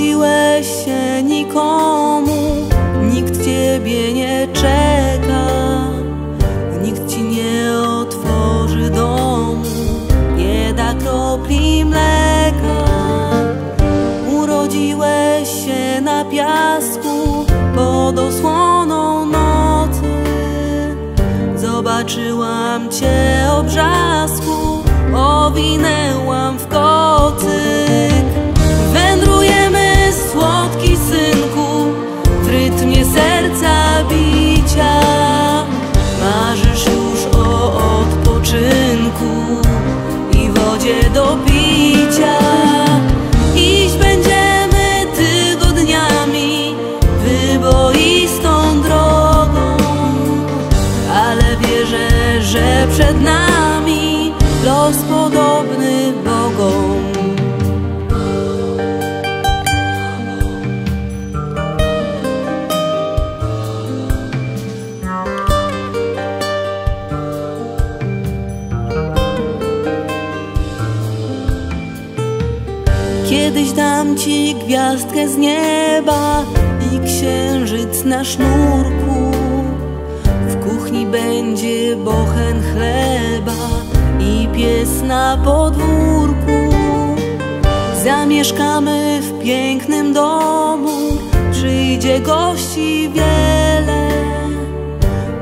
Urodziłeś się nikomu, nikt ciebie nie czeka, nikt ci nie otworzy domu, nie da kropli mleka. Urodziłeś się na piasku pod osłoną nocy, zobaczyłam cię obrzasku, owinęłam przed nami los podobny Bogom. Kiedyś dam ci gwiazdkę z nieba i księżyc na sznurku. Kuchni będzie bochen chleba i pies na podwórku. Zamieszkamy w pięknym domu, przyjdzie gości wiele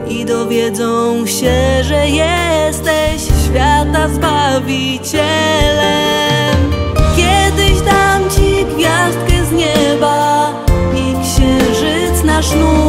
i dowiedzą się, że jesteś świata zbawicielem. Kiedyś dam ci gwiazdkę z nieba i księżyc na sznurku.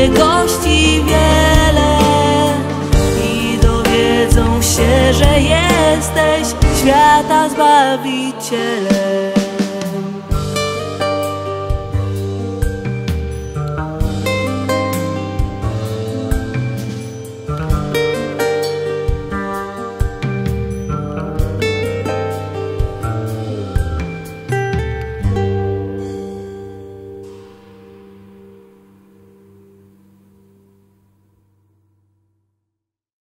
Przyjdzie gości wiele i dowiedzą się, że jesteś świata zbawicielem.